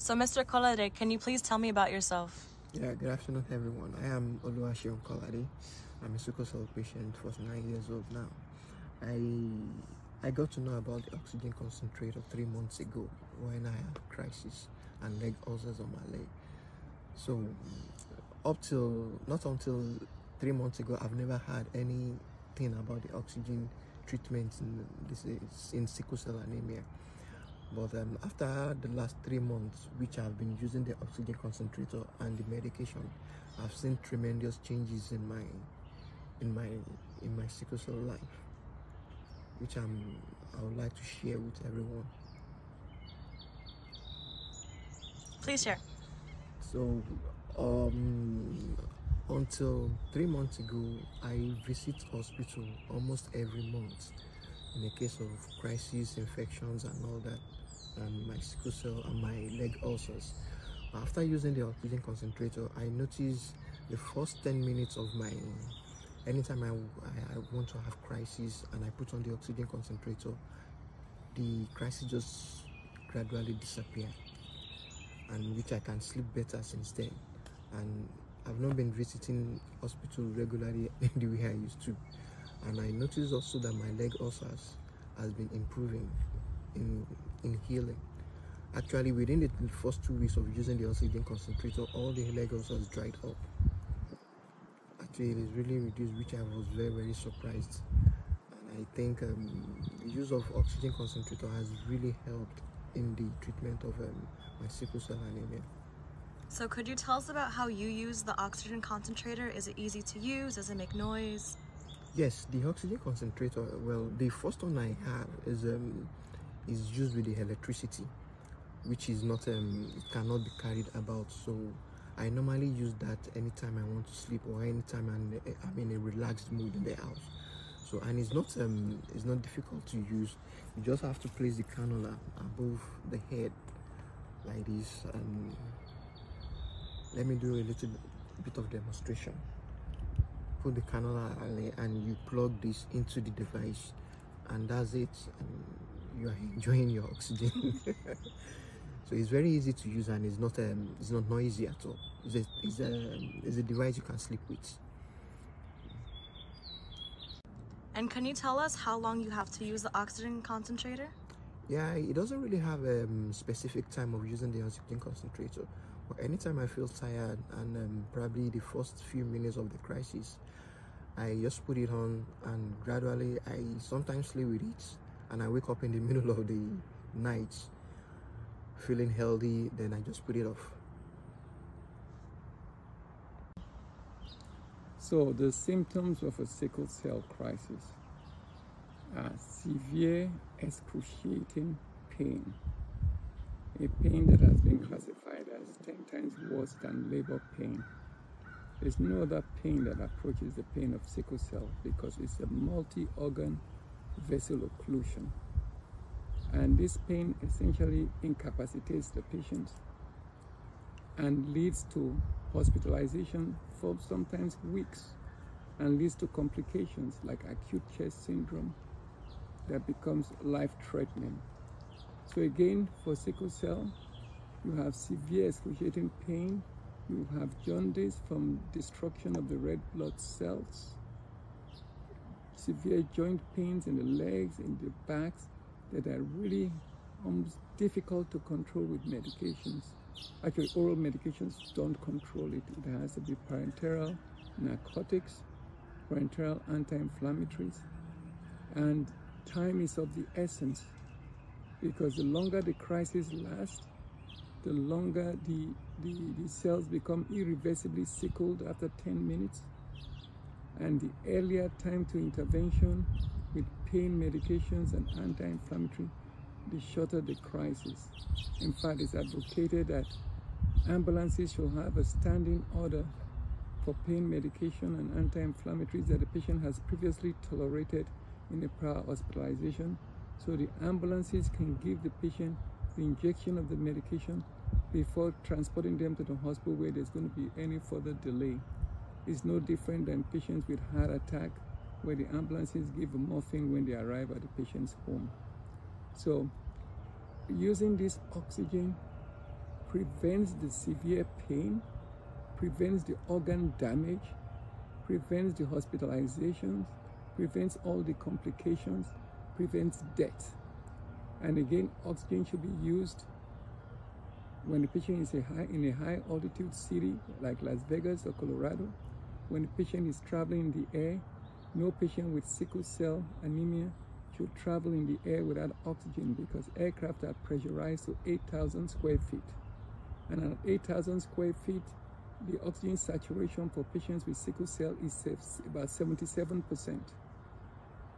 So, Mr. Kolade, can you please tell me about yourself? Yeah, good afternoon, everyone. I am Oluwaseun Kolade. I'm a sickle cell patient, 49 years old now. I I got to know about the oxygen concentrator three months ago when I had crisis and leg ulcers on my leg. So, up till not until three months ago, I've never had anything about the oxygen treatment in this is in sickle cell anemia. But um, after the last three months, which I've been using the oxygen concentrator and the medication, I've seen tremendous changes in my in my in my sickle cell life, which I'm I would like to share with everyone. Please share. So, um, until three months ago, I visit hospital almost every month in the case of crisis, infections, and all that, my sickle cell and my leg ulcers. After using the oxygen concentrator, I noticed the first 10 minutes of my anytime I, I, I want to have crisis and I put on the oxygen concentrator, the crisis just gradually disappear and which I can sleep better since then. And I've not been visiting hospital regularly the way I used to. And I noticed also that my leg ulcers has been improving in in healing. Actually, within the first two weeks of using the oxygen concentrator, all the leg ulcers dried up. Actually, it is really reduced, which I was very very surprised. And I think um, the use of oxygen concentrator has really helped in the treatment of um, my sickle cell anemia. So, could you tell us about how you use the oxygen concentrator? Is it easy to use? Does it make noise? Yes, the oxygen concentrator. Well, the first one I have is um, is used with the electricity, which is not um, it cannot be carried about. So I normally use that anytime I want to sleep or anytime I'm, I'm in a relaxed mood in the house. So and it's not um it's not difficult to use. You just have to place the cannula above the head like this and let me do a little bit of demonstration put the cannula and you plug this into the device and that's it and you are enjoying your oxygen. So it's very easy to use and it's not um it's not noisy at all. It's a, it's a, it's a device you can sleep with. And can you tell us how long you have to use the oxygen concentrator? Yeah it doesn't really have a um, specific time of using the oxygen concentrator but anytime I feel tired and um, probably the first few minutes of the crisis, I just put it on and gradually I sometimes sleep with it and I wake up in the middle of the night feeling healthy, then I just put it off. So the symptoms of a sickle cell crisis are severe excruciating pain, a pain that has been classified as 10 times worse than labor pain. There's no other pain that approaches the pain of sickle cell because it's a multi-organ vessel occlusion. And this pain essentially incapacitates the patient and leads to hospitalization for sometimes weeks and leads to complications like acute chest syndrome that becomes life-threatening. So again, for sickle cell, you have severe excruciating pain, you have jaundice from destruction of the red blood cells, severe joint pains in the legs, in the backs that are really almost difficult to control with medications. Actually, oral medications don't control it. It has to be parenteral narcotics, parenteral anti-inflammatories, and time is of the essence because the longer the crisis lasts, the longer the, the, the cells become irreversibly sickled after 10 minutes, and the earlier time to intervention with pain medications and anti-inflammatory, the shorter the crisis. In fact, it's advocated that ambulances should have a standing order for pain medication and anti-inflammatories that the patient has previously tolerated in a prior hospitalization so the ambulances can give the patient the injection of the medication before transporting them to the hospital where there's going to be any further delay. It's no different than patients with heart attack where the ambulances give morphine when they arrive at the patient's home. So using this oxygen prevents the severe pain, prevents the organ damage, prevents the hospitalizations, prevents all the complications, prevents death. And again, oxygen should be used when the patient is a high, in a high altitude city like Las Vegas or Colorado, when the patient is traveling in the air, no patient with sickle cell anemia should travel in the air without oxygen because aircraft are pressurized to 8,000 square feet. And at 8,000 square feet, the oxygen saturation for patients with sickle cell is about 77%.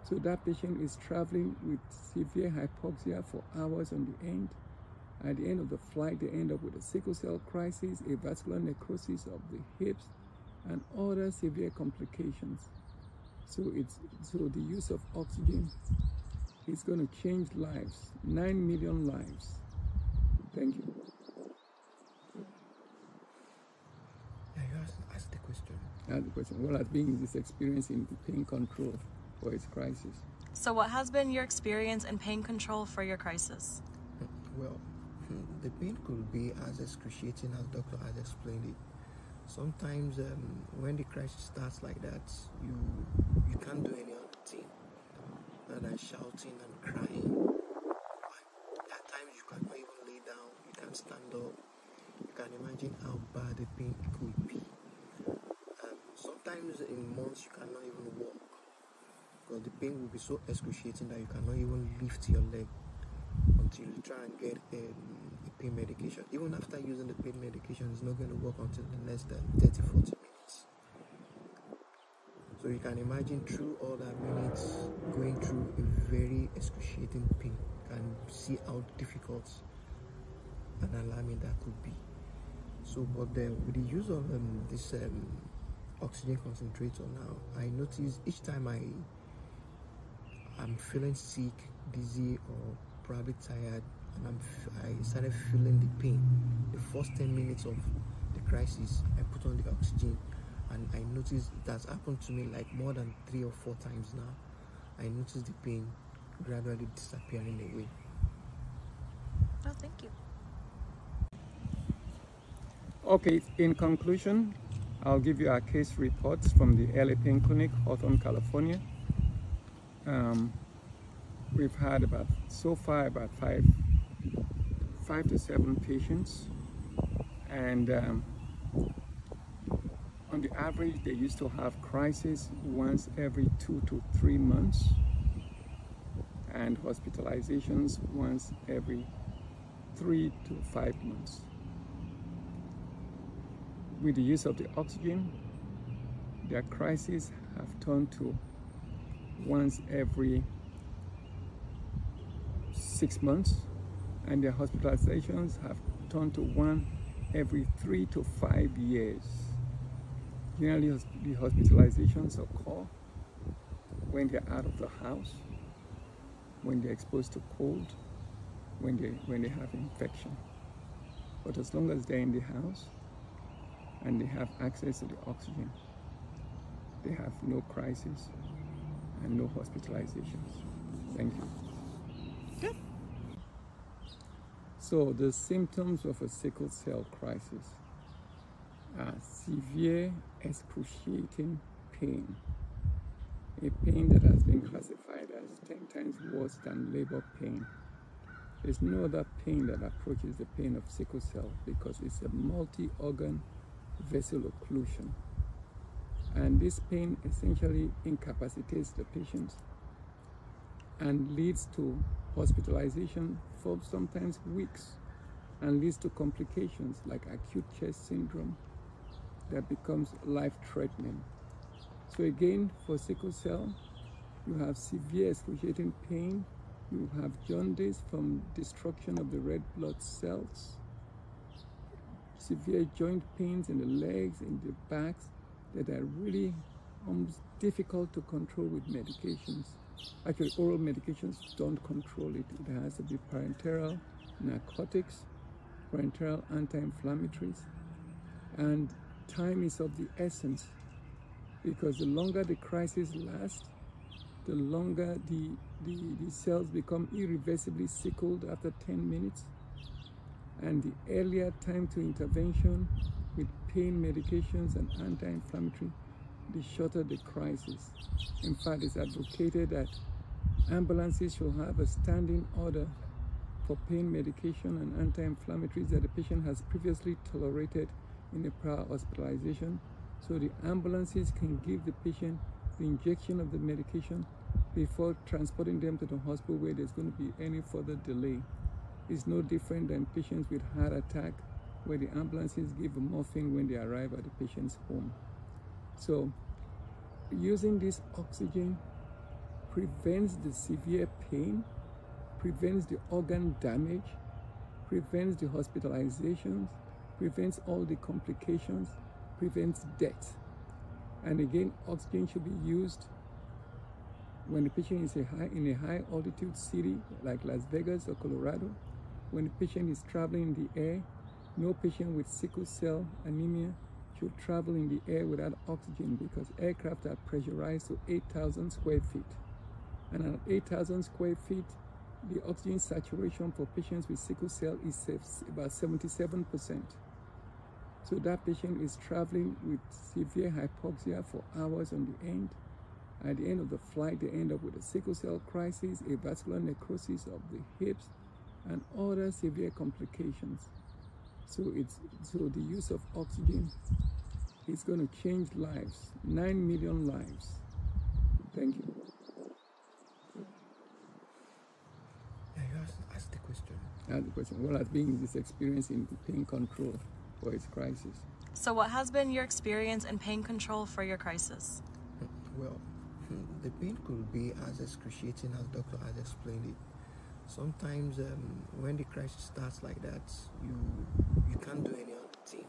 So that patient is traveling with severe hypoxia for hours on the end. At the end of the flight, they end up with a sickle cell crisis, avascular necrosis of the hips, and other severe complications. So it's so the use of oxygen is going to change lives, nine million lives. Thank you. Yeah, you asked, asked the question. That's the question. What has been this experience in pain control for its crisis? So, what has been your experience in pain control for your crisis? Well, hmm, the pain could be as excruciating as doctor has explained it. Sometimes um, when the crisis starts like that, you you can't do any other thing than shouting and crying. At times you cannot even lay down, you can't stand up. You can imagine how bad the pain could be. Um, sometimes in months you cannot even walk because the pain will be so excruciating that you cannot even lift your leg until you try and get um, pain medication. Even after using the pain medication, it's not going to work until the next than 30 40 minutes. So you can imagine through all that minutes going through a very excruciating pain. and see how difficult and alarming that could be. So, but with the use of um, this um, oxygen concentrator now, I notice each time I I'm feeling sick, dizzy, or probably tired, and I'm I started feeling the pain. The first 10 minutes of the crisis, I put on the oxygen, and I noticed that's happened to me like more than three or four times now. I noticed the pain gradually disappearing away. Oh, thank you. Okay, in conclusion, I'll give you our case reports from the LA Pain Clinic, Hawthorne, California. Um, we've had about, so far, about five, five to seven patients. And um, on the average, they used to have crisis once every two to three months and hospitalizations once every three to five months. With the use of the oxygen, their crises have turned to once every six months, and their hospitalizations have turned to one every three to five years. Generally, the hospitalizations occur when they're out of the house, when they're exposed to cold, when they, when they have infection. But as long as they're in the house and they have access to the oxygen, they have no crisis and no hospitalizations. Thank you. Good. So the symptoms of a sickle cell crisis are severe excruciating pain, a pain that has been classified as 10 times worse than labor pain. There's no other pain that approaches the pain of sickle cell because it's a multi-organ vessel occlusion. And this pain essentially incapacitates the patient and leads to hospitalization for sometimes weeks and leads to complications like acute chest syndrome that becomes life-threatening. So again, for sickle cell, you have severe excruciating pain, you have jaundice from destruction of the red blood cells, severe joint pains in the legs, in the backs that are really almost difficult to control with medications. Actually, oral medications don't control it. It has to be parenteral narcotics, parenteral anti-inflammatories, and time is of the essence because the longer the crisis lasts, the longer the, the, the cells become irreversibly sickled after 10 minutes. And the earlier time to intervention with pain medications and anti-inflammatory, the shorter the crisis. In fact, it's advocated that ambulances should have a standing order for pain medication and anti-inflammatories that the patient has previously tolerated in a prior hospitalization so the ambulances can give the patient the injection of the medication before transporting them to the hospital where there's going to be any further delay. It's no different than patients with heart attack where the ambulances give morphine when they arrive at the patient's home. So using this oxygen prevents the severe pain, prevents the organ damage, prevents the hospitalizations, prevents all the complications, prevents death. And again, oxygen should be used when the patient is a high, in a high altitude city like Las Vegas or Colorado, when the patient is traveling in the air, no patient with sickle cell anemia should travel in the air without oxygen because aircraft are pressurized to 8,000 square feet. And at 8,000 square feet, the oxygen saturation for patients with sickle cell is about 77%. So that patient is traveling with severe hypoxia for hours on the end. At the end of the flight, they end up with a sickle cell crisis, avascular necrosis of the hips, and other severe complications. So it's so the use of oxygen is going to change lives, nine million lives. Thank you. Yeah, you asked, asked the question. Ask the question. What has been this experience in pain control? for its crisis. So, what has been your experience in pain control for your crisis? Well, hmm, the pain could be as excruciating as doctor has explained it. Sometimes, um, when the crisis starts like that, you you can't do any other thing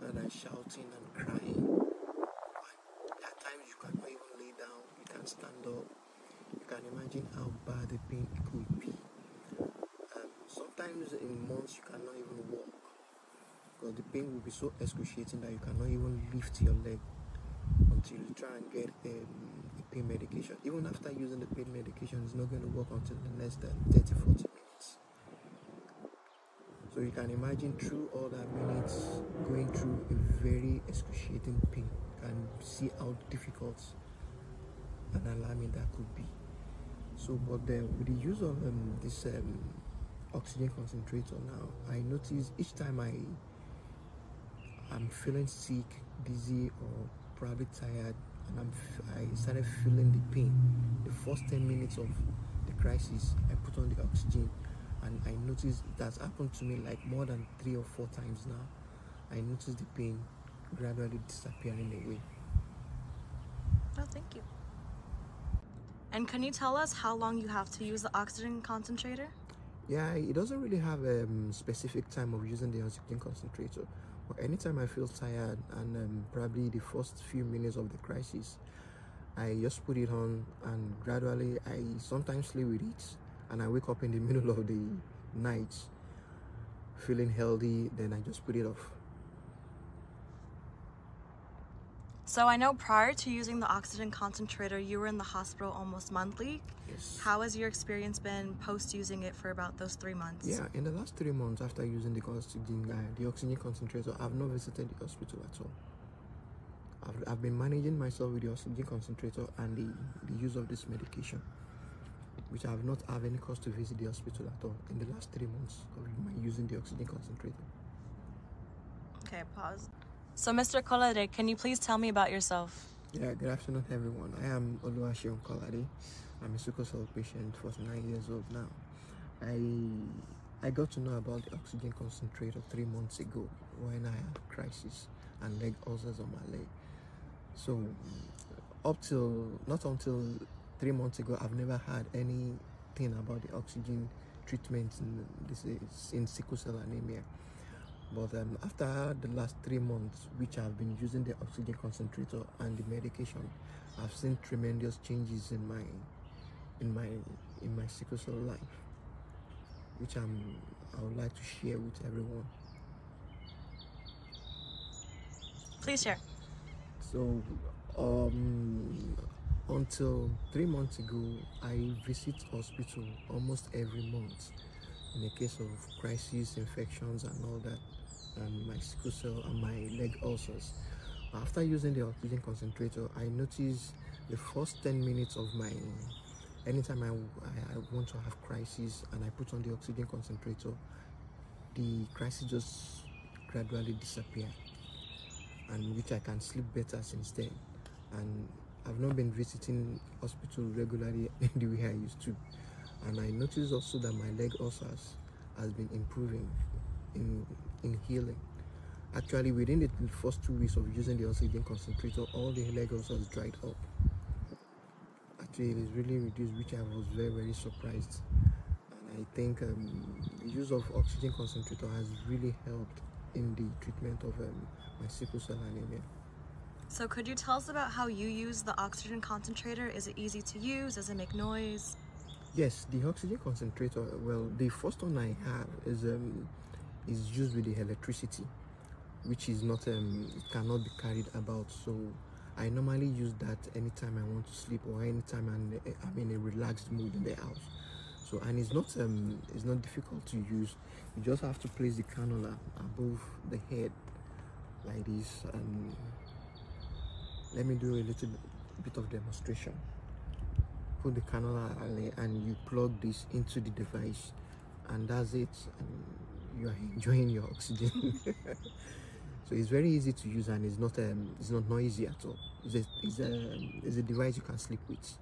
than shouting and crying. At times, you cannot even lay down. You can't stand up. You can imagine how bad the pain could be. Um, sometimes, in months, you cannot even walk because the pain will be so excruciating that you cannot even lift your leg until you try and get um, pain medication. Even after using the pain medication, it's not going to work until the next uh, 30 40 minutes. So you can imagine through all that minutes going through a very excruciating pain. and see how difficult and alarming that could be. So, but then with the use of um, this um, oxygen concentrator now, I notice each time I I'm feeling sick, dizzy, or probably tired, and I'm, I started feeling the pain. The first 10 minutes of the crisis, I put on the oxygen, and I noticed that's happened to me like more than three or four times now. I noticed the pain gradually disappearing away. Oh, thank you. And can you tell us how long you have to use the oxygen concentrator? Yeah, it doesn't really have a um, specific time of using the oxygen concentrator anytime I feel tired and um, probably the first few minutes of the crisis, I just put it on and gradually I sometimes sleep with it and I wake up in the middle of the night feeling healthy, then I just put it off. So I know prior to using the oxygen concentrator, you were in the hospital almost monthly. Yes. How has your experience been post using it for about those three months? Yeah, in the last three months after using the oxygen, uh, the oxygen concentrator, I've not visited the hospital at all. I've, I've been managing myself with the oxygen concentrator and the, the use of this medication, which I have not had any cause to visit the hospital at all in the last three months of my using the oxygen concentrator. Okay, pause. So, Mr. Kolade, can you please tell me about yourself? Yeah, good afternoon, everyone. I am Oluwaseun Kolade. I'm a sickle cell patient, 49 years old now. I I got to know about the oxygen concentrator three months ago when I had crisis and leg ulcers on my leg. So, up till not until three months ago, I've never had anything about the oxygen treatment in this is in sickle cell anemia. But um, after the last three months, which I've been using the oxygen concentrator and the medication, I've seen tremendous changes in my in my in my sickle cell life, which I'm I would like to share with everyone. Please share. So, um, until three months ago, I visit hospital almost every month in the case of crisis, infections, and all that, and my sickle cell and my leg ulcers. After using the oxygen concentrator, I noticed the first 10 minutes of my anytime I, I, I want to have crisis and I put on the oxygen concentrator, the crisis just gradually disappear and which I can sleep better since then. And I've not been visiting hospital regularly the way I used to. And I noticed also that my leg ulcers has been improving in in healing. Actually, within the first two weeks of using the oxygen concentrator, all the leg ulcers dried up. Actually, it is really reduced, which I was very, very surprised. And I think um, the use of oxygen concentrator has really helped in the treatment of um, my sickle cell anemia. So could you tell us about how you use the oxygen concentrator? Is it easy to use? Does it make noise? Yes, the oxygen concentrator. Well, the first one I have is um, is used with the electricity, which is not um, cannot be carried about. So I normally use that anytime I want to sleep or anytime I'm, I'm in a relaxed mood in the house. So and it's not um it's not difficult to use. You just have to place the cannula above the head like this and let me do a little bit of demonstration put the cannula and you plug this into the device and that's it and you are enjoying your oxygen. So it's very easy to use and it's not um, it's not noisy at all. It's a, it's a, it's a device you can sleep with